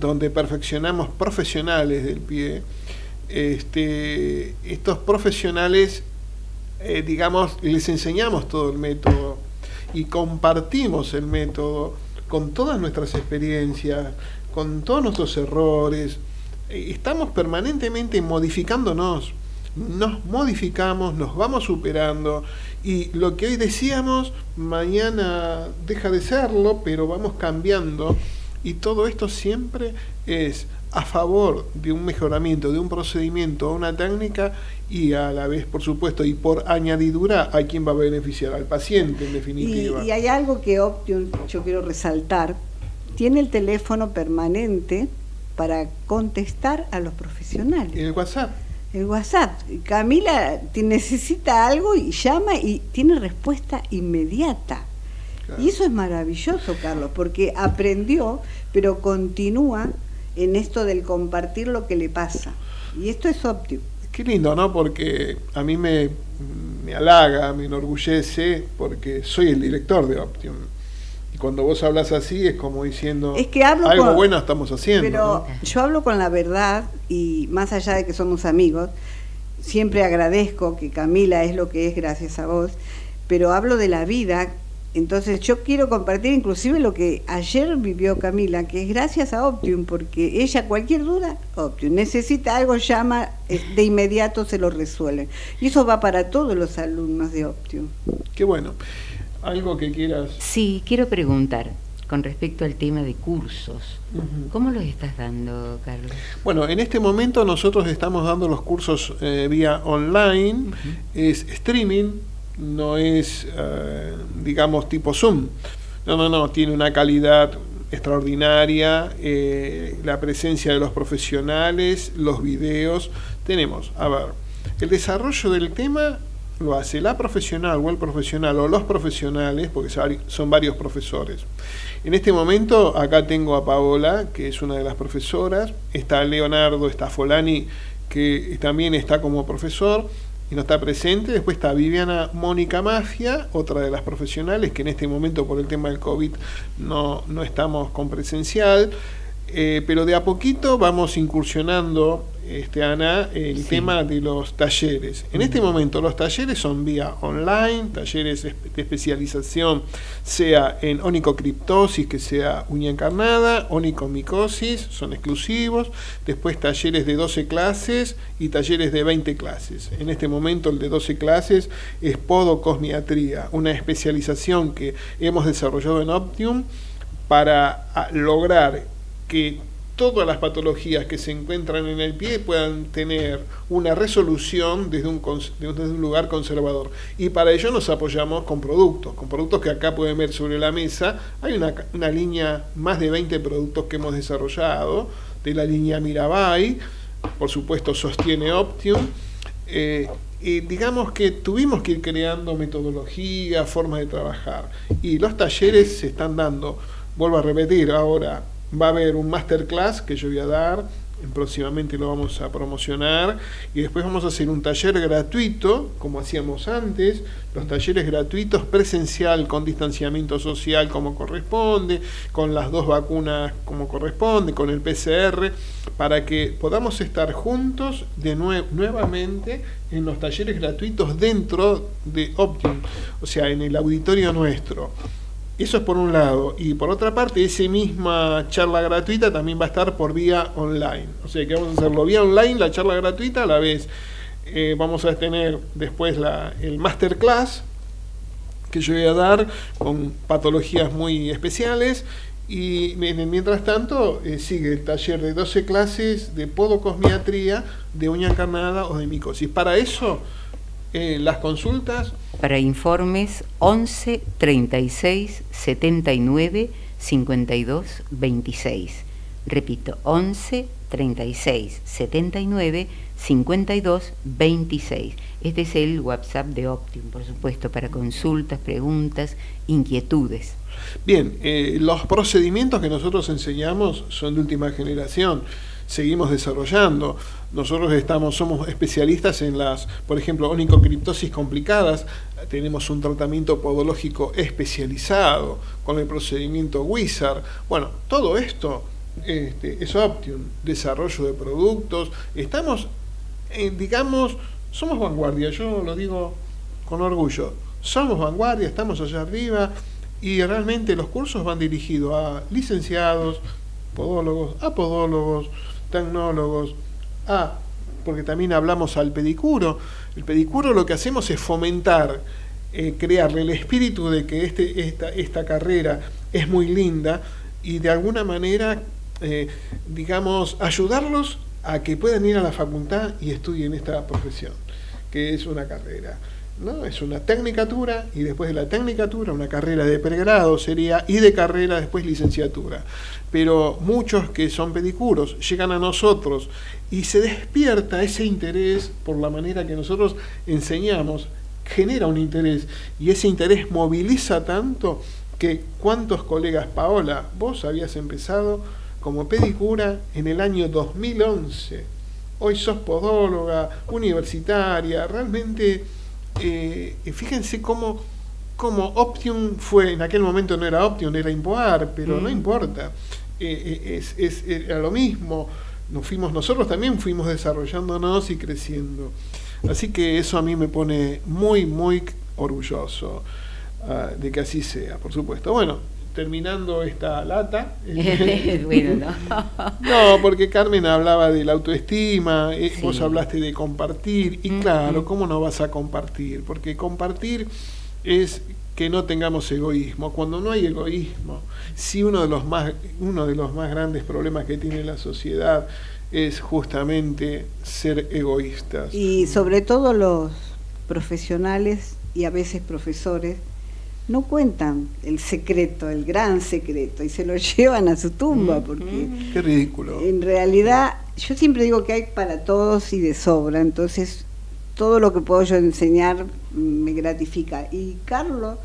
donde perfeccionamos profesionales del pie, este, estos profesionales, eh, digamos, les enseñamos todo el método y compartimos el método con todas nuestras experiencias, con todos nuestros errores. Eh, Estamos permanentemente modificándonos, nos modificamos, nos vamos superando y lo que hoy decíamos, mañana deja de serlo, pero vamos cambiando y todo esto siempre es a favor de un mejoramiento, de un procedimiento, una técnica y a la vez, por supuesto, y por añadidura a quien va a beneficiar, al paciente en definitiva. y hay algo que Optium, yo quiero resaltar, tiene el teléfono permanente para contestar a los profesionales. El WhatsApp. El WhatsApp. Camila necesita algo y llama y tiene respuesta inmediata. Y eso es maravilloso, Carlos, porque aprendió, pero continúa en esto del compartir lo que le pasa. Y esto es Optium. Qué lindo, ¿no? Porque a mí me, me halaga, me enorgullece, porque soy el director de Optium. Y cuando vos hablas así es como diciendo, Es que hablo algo con- bueno estamos haciendo. Pero ¿no? yo hablo con la verdad y más allá de que somos amigos, siempre agradezco que Camila es lo que es gracias a vos, pero hablo de la vida. Entonces yo quiero compartir inclusive lo que ayer vivió Camila, que es gracias a Optium, porque ella cualquier duda, Optium, necesita algo, llama, eh, de inmediato se lo resuelven. Y eso va para todos los alumnos de Optium. Qué bueno. Algo que quieras. Sí, quiero preguntar con respecto al tema de cursos. ¿Cómo los estás dando, Carlos? Bueno, en este momento nosotros estamos dando los cursos eh, vía online, es streaming, no es, eh, digamos, tipo Zoom. No, no, no, tiene una calidad extraordinaria, eh, la presencia de los profesionales, los videos. Tenemos, a ver, el desarrollo del tema lo hace la profesional o el profesional o los profesionales, porque son vari- son varios profesores. En este momento acá tengo a Paola, que es una de las profesoras, está Leonardo, está Folani, que también está como profesor y no está presente. Después está Viviana Mónica Mafia, otra de las profesionales, que en este momento por el tema del COVID no, no estamos con presencial. Eh, pero de a poquito vamos incursionando, este, Ana, el tema de los talleres. En este momento los talleres son vía online, talleres de especialización, sea en onicocriptosis, que sea uña encarnada, onicomicosis, son exclusivos, después talleres de 12 clases y talleres de 20 clases. En este momento el de 12 clases es podocosmiatría, una especialización que hemos desarrollado en Optium para ah, lograr que todas las patologías que se encuentran en el pie puedan tener una resolución desde un, desde un lugar conservador. Y para ello nos apoyamos con productos, con productos que acá pueden ver sobre la mesa. Hay una, una línea, más de 20 productos que hemos desarrollado, de la línea Mirabai, por supuesto sostiene Optium. Eh, y digamos que tuvimos que ir creando metodología, formas de trabajar. Y los talleres se están dando, vuelvo a repetir, ahora va a haber un masterclass que yo voy a dar, próximamente lo vamos a promocionar y después vamos a hacer un taller gratuito, como hacíamos antes, los talleres gratuitos presencial con distanciamiento social como corresponde, con las dos vacunas como corresponde, con el PCR, para que podamos estar juntos de nuevamente en los talleres gratuitos dentro de Optium, o sea, en el auditorio nuestro. Eso es por un lado. Y por otra parte, esa misma charla gratuita también va a estar por vía online. O sea que vamos a hacerlo vía online, la charla gratuita, a la vez eh, vamos a tener después el masterclass que yo voy a dar con patologías muy especiales. Y mientras tanto, eh, sigue el taller de 12 clases de podocosmiatría, de uña encarnada o de micosis. Para eso, eh, las consultas para informes 11 36 79 52 26. Repito, 11 36 79 52 26. Este es el WhatsApp de Optium, por supuesto, para consultas, preguntas, inquietudes. Bien, eh, los procedimientos que nosotros enseñamos son de última generación seguimos desarrollando. Nosotros estamos, somos especialistas en las, por ejemplo, onicocriptosis complicadas. Tenemos un tratamiento podológico especializado con el procedimiento Wizard. Bueno, todo esto este, es Optium, desarrollo de productos. Estamos, digamos, somos vanguardia, yo lo digo con orgullo. Somos vanguardia, estamos allá arriba y realmente los cursos van dirigidos a licenciados, podólogos, apodólogos, tecnólogos. Ah, porque también hablamos al pedicuro. El pedicuro lo que hacemos es fomentar, eh, crearle el espíritu de que este, esta, esta carrera es muy linda y de alguna manera, eh, digamos, ayudarlos a que puedan ir a la facultad y estudien esta profesión, que es una carrera. ¿No? Es una tecnicatura y después de la tecnicatura una carrera de pregrado sería y de carrera después licenciatura. Pero muchos que son pedicuros llegan a nosotros y se despierta ese interés por la manera que nosotros enseñamos, genera un interés y ese interés moviliza tanto que cuántos colegas, Paola, vos habías empezado como pedicura en el año 2011, hoy sos podóloga, universitaria, realmente eh, fíjense cómo, cómo, Optium fue, en aquel momento no era Optium, era Impoar, pero no mm. importa, eh, eh, es, es, era lo mismo, nos fuimos, nosotros también fuimos desarrollándonos y creciendo. Así que eso a mí me pone muy, muy orgulloso ah, de que así sea, por supuesto. Bueno, terminando esta lata. ¿no? porque Carmen hablaba de la autoestima, eh, vos hablaste de compartir, y claro, ¿cómo no vas a compartir? Porque compartir es que no tengamos egoísmo. Cuando no hay egoísmo, si uno de los más, uno de los más grandes problemas que tiene la sociedad es justamente ser egoístas. Y sobre todo los profesionales y a veces profesores no cuentan el secreto, el gran secreto, y se lo llevan a su tumba, porque... Qué ridículo. En realidad, yo siempre digo que hay para todos y de sobra, entonces todo lo que puedo yo enseñar me gratifica. Y Carlos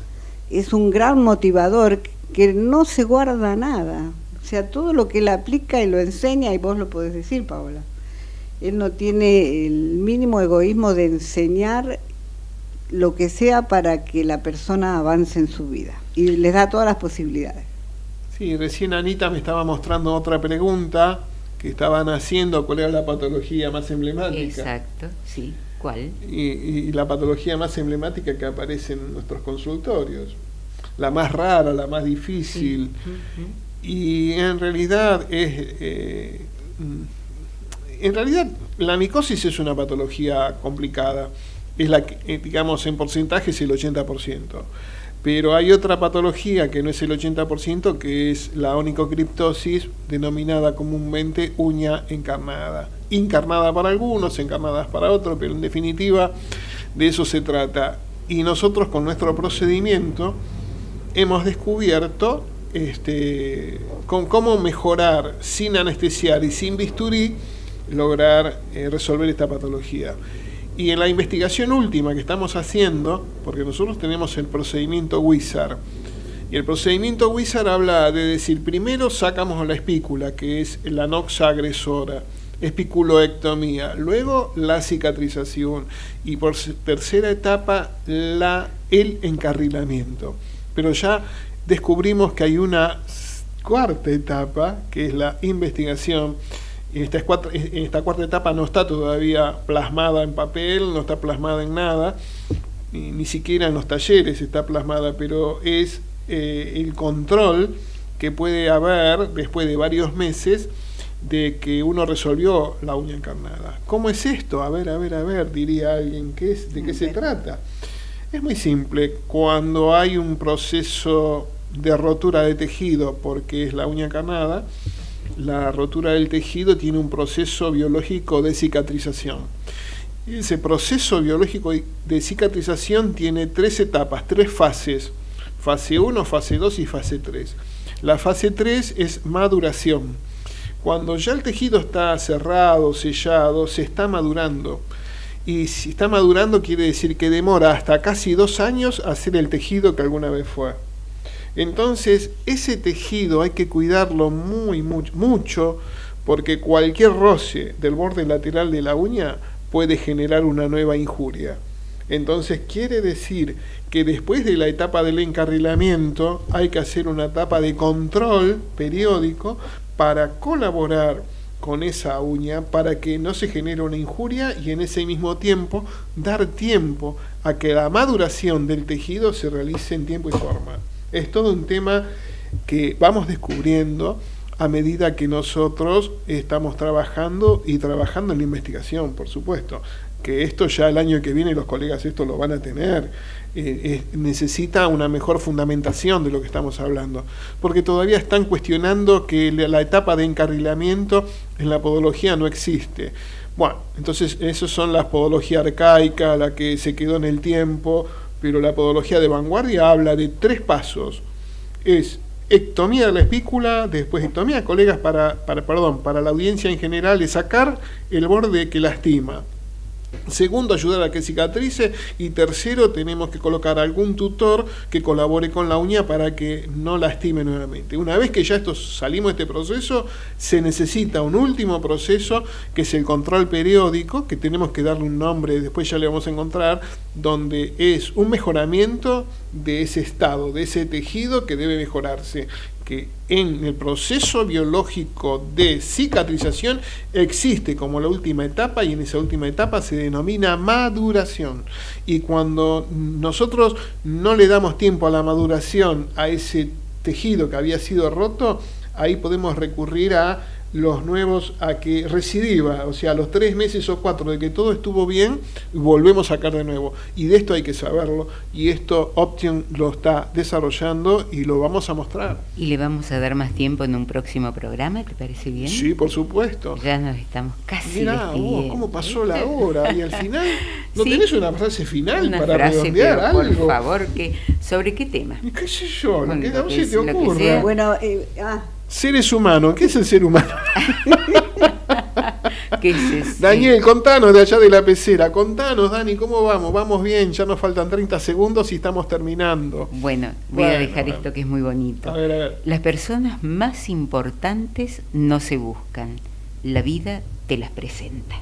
es un gran motivador que no se guarda nada. O sea, todo lo que él aplica y lo enseña, y vos lo podés decir, Paola. Él no tiene el mínimo egoísmo de enseñar lo que sea para que la persona avance en su vida y les da todas las posibilidades. Sí, recién Anita me estaba mostrando otra pregunta que estaban haciendo, cuál era la patología más emblemática. Exacto, sí. ¿Cuál? Y, y la patología más emblemática que aparece en nuestros consultorios. La más rara, la más difícil. Y en realidad es... eh, en realidad la micosis es una patología complicada. Es la que, eh, digamos, en porcentaje es el 80%. Pero hay otra patología que no es el 80%, que es la onicocriptosis, denominada comúnmente uña encarnada. Encarnada para algunos, encarnadas para otros, pero en definitiva de eso se trata. Y nosotros con nuestro procedimiento hemos descubierto este, con cómo mejorar sin anestesiar y sin bisturí, lograr eh, resolver esta patología. Y en la investigación última que estamos haciendo, porque nosotros tenemos el procedimiento Wizard, y el procedimiento Wizard habla de decir, primero sacamos la espícula, que es la noxa agresora, espiculoectomía, luego la cicatrización y por tercera etapa la, el encarrilamiento. Pero ya descubrimos que hay una cuarta etapa, que es la investigación. En esta, cuarta, en esta cuarta etapa no está todavía plasmada en papel, no está plasmada en nada, ni, ni siquiera en los talleres está plasmada, pero es eh, el control que puede haber después de varios meses de que uno resolvió la uña encarnada. ¿Cómo es esto? A ver, a ver, a ver, diría alguien, ¿qué es, ¿de qué se trata? Es muy simple, cuando hay un proceso de rotura de tejido porque es la uña encarnada, la rotura del tejido tiene un proceso biológico de cicatrización. Ese proceso biológico de cicatrización tiene tres etapas, tres fases. Fase 1, fase 2 y fase 3. La fase 3 es maduración. Cuando ya el tejido está cerrado, sellado, se está madurando. Y si está madurando quiere decir que demora hasta casi dos años hacer el tejido que alguna vez fue. Entonces, ese tejido hay que cuidarlo muy, mucho, mucho, porque cualquier roce del borde lateral de la uña puede generar una nueva injuria. Entonces, quiere decir que después de la etapa del encarrilamiento hay que hacer una etapa de control periódico para colaborar con esa uña para que no se genere una injuria y en ese mismo tiempo dar tiempo a que la maduración del tejido se realice en tiempo y forma. Es todo un tema que vamos descubriendo a medida que nosotros estamos trabajando y trabajando en la investigación, por supuesto. Que esto ya el año que viene los colegas esto lo van a tener. Eh, es- necesita una mejor fundamentación de lo que estamos hablando. Porque todavía están cuestionando que la, etapa de encarrilamiento en la podología no existe. Bueno, entonces eso son las podología arcaica, la que se quedó en el tiempo, pero la podología de vanguardia habla de tres pasos. Es ectomía de la espícula, después ectomía, colegas, para, para, perdón, para la audiencia en general, es sacar el borde que lastima. Segundo, ayudar a que cicatrice. Y tercero, tenemos que colocar algún tutor que colabore con la uña para que no lastime nuevamente. Una vez que ya esto salimos de este proceso, se necesita un último proceso que es el control periódico, que tenemos que darle un nombre, después ya le vamos a encontrar, donde es un mejoramiento de ese estado, de ese tejido que debe mejorarse que en el proceso biológico de cicatrización existe como la última etapa y en esa última etapa se denomina maduración. Y cuando nosotros no le damos tiempo a la maduración a ese tejido que había sido roto, ahí podemos recurrir a los nuevos a que recidiva, o sea, a los tres meses o cuatro de que todo estuvo bien, volvemos a sacar de nuevo. Y de esto hay que saberlo, y esto Option lo está desarrollando y lo vamos a mostrar. Y le vamos a dar más tiempo en un próximo programa, ¿te parece bien? Sí, por supuesto. Ya nos estamos casi Mirá vos, cómo pasó la hora. Y al final, ¿no Sí. tenés una frase final Una para frase, redondear pero algo? Por favor, que, ¿sobre qué tema? ¿Qué sé yo? Lo Bueno, que lo no que se te lo que ocurre. sea. Bueno, eh, ah, Seres humanos, ¿qué es el ser humano? ¿Qué es eso? Daniel, contanos de allá de la pecera. Contanos, Dani, ¿cómo vamos? Vamos bien, ya nos faltan 30 segundos y estamos terminando. Bueno, voy a dejar bueno. esto que es muy bonito. A ver, a ver. Las personas más importantes no se buscan, la vida te las presenta.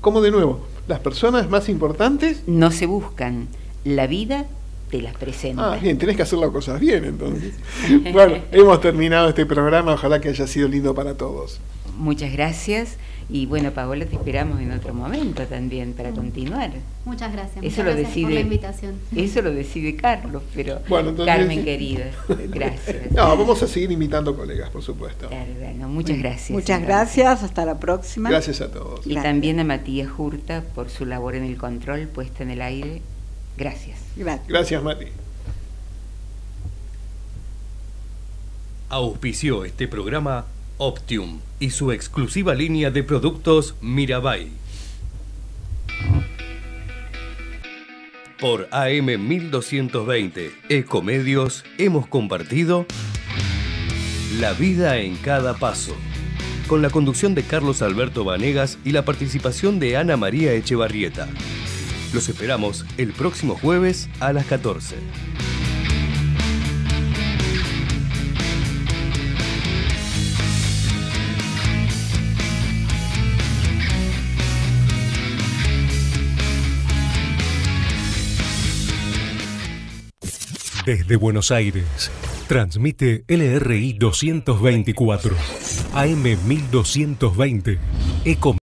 ¿Cómo de nuevo? ¿Las personas más importantes? No se buscan, la vida te las presenta. Ah, bien, tenés que hacer las cosas bien entonces. bueno, hemos terminado este programa, ojalá que haya sido lindo para todos. Muchas gracias. Y bueno, Paola, te esperamos en otro momento también para continuar. Muchas gracias. Eso muchas lo gracias decide, por la invitación. Eso lo decide Carlos, pero Bueno, entonces- Carmen querida, gracias. No, vamos a seguir invitando colegas, por supuesto. Claro, bueno, muchas gracias. Muchas entonces. gracias, hasta la próxima. Gracias a todos. Y también a Matías Hurta por su labor en el control, puesta en el aire. Gracias. Gracias. Gracias, Mati. Auspició este programa Optium y su exclusiva línea de productos Mirabai. Por AM 1220 Ecomedios hemos compartido La vida en cada paso, con la conducción de Carlos Alberto Vanegas y la participación de Ana María Echevarrieta. Los esperamos el próximo jueves a las 14. Desde Buenos Aires, transmite LRI 224, AM 1220, Eco